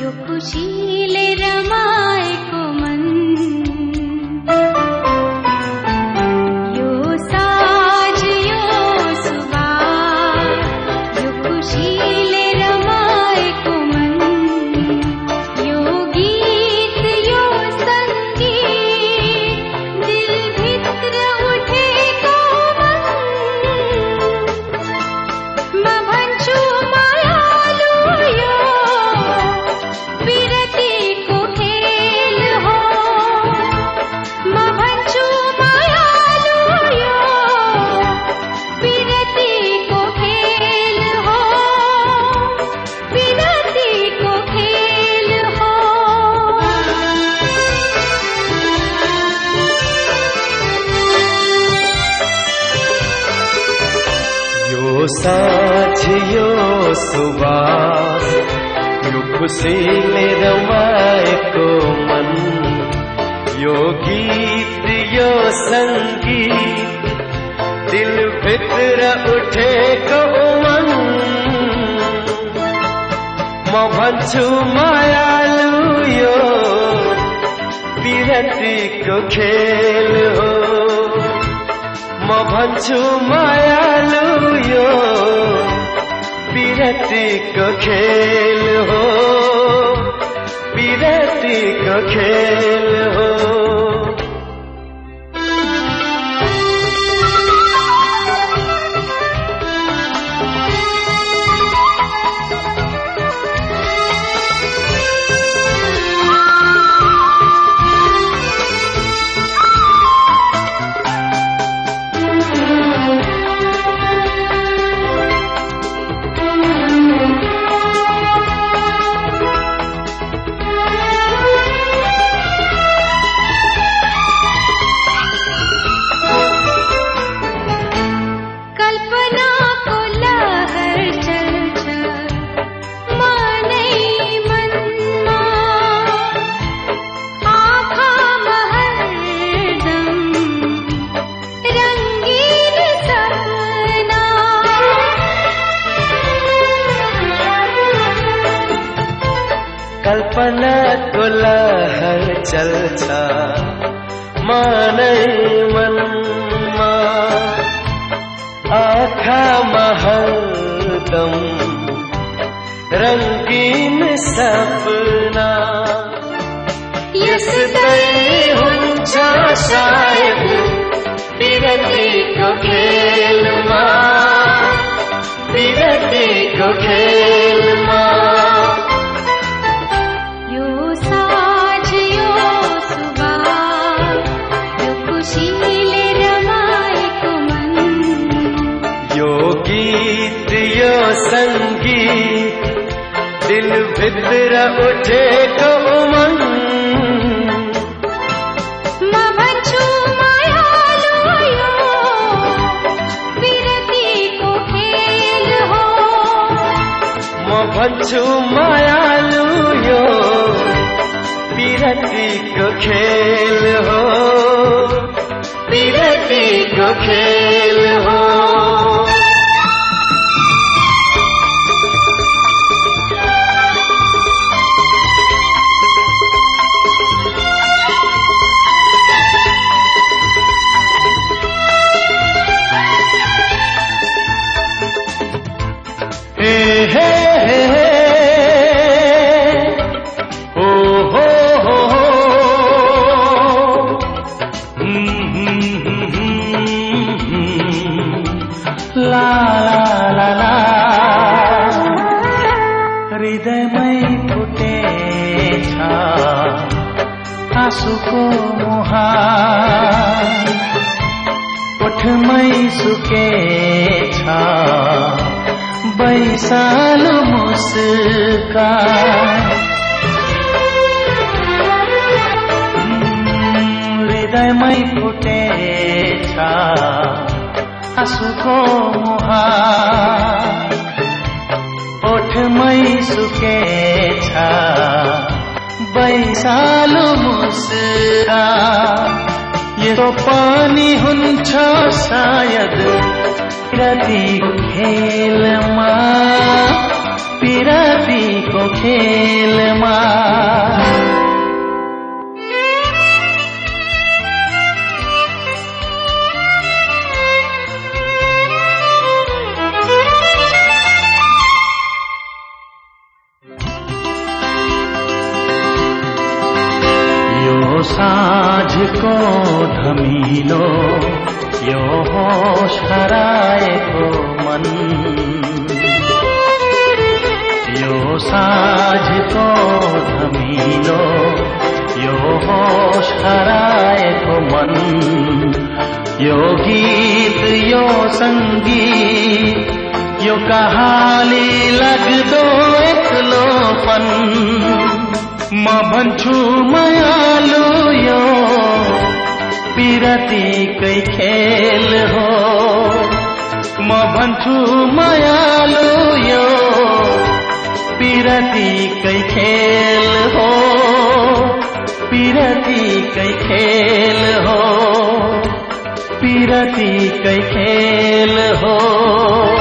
यो खुशी साँझ यो सुबास यो खुसीले रमाएको मन। यो गीत यो सङ्गीत दिलभित्र उठेको मन। म भन्छु मायालु यो विरतीको खेल हो। म भन्छु मायालु विरतीको खेल हो विरतीको खेल हो। कल्पना को लहर चल्छ मानै मनमा आँखा महदम रङ्गीन सपना। यस्तै हुन्छ सायद विरतीको खेलमा विरतीको खेलमा। गीत यो सङ्गीत दिलभित्र उठेको मन म भन्छु मायालु यो विरतीको खेल हो। म भन्छु मायालु यो विरतीको खेल हो। विरतीको खेल हो हे। आँसुको मुहार। ओठमै सुकेछ। बैसालो मुस्कान। हृदयमै फुटेछ आँसुको मुहार। ओठमै सुकेछ। बैसालो मुस्कान यो पानी हुन्छ सायद। पिरतीको खेलमा पिरतीको खेलमा साँझको धमिलो यो होस हराएको मन। यो साँझको धमिलो यो होस हराएको मन। यो गीत यो सङ्गीत यो कहाली लाग्दो एक्लोपन। म भन्छु मायालु यो पिरतीकै खेल हो। म भन्छु मायालु यो पिरतीकै खेल हो। पिरतीकै खेल हो पिरतीकै खेल हो।